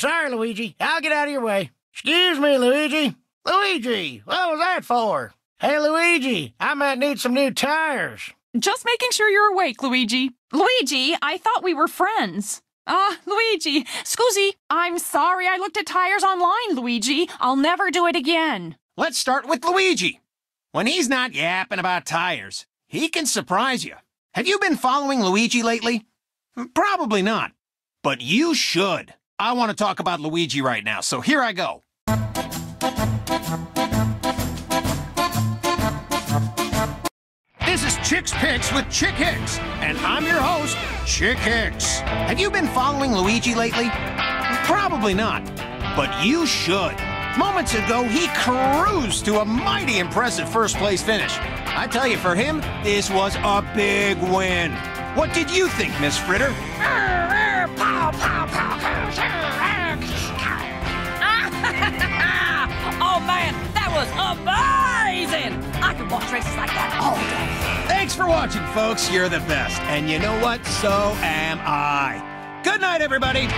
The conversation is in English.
sorry, Luigi. I'll get out of your way. Excuse me, Luigi. Luigi, what was that for? Hey, Luigi, I might need some new tires. Just making sure you're awake, Luigi. Luigi, I thought we were friends. Ah, Luigi, scusi. I'm sorry I looked at tires online, Luigi. I'll never do it again. Let's start with Luigi. When he's not yapping about tires, he can surprise you. Have you been following Luigi lately? Probably not. But you should. I want to talk about Luigi right now, so here I go. This is Chick's Picks with Chick Hicks, and I'm your host, Chick Hicks. Have you been following Luigi lately? Probably not, but you should. Moments ago, he cruised to a mighty impressive first place finish. I tell you, for him, this was a big win. What did you think, Miss Fritter? watch races like that all day. Thanks for watching, folks. You're the best. And you know what? So am I. Good night, everybody.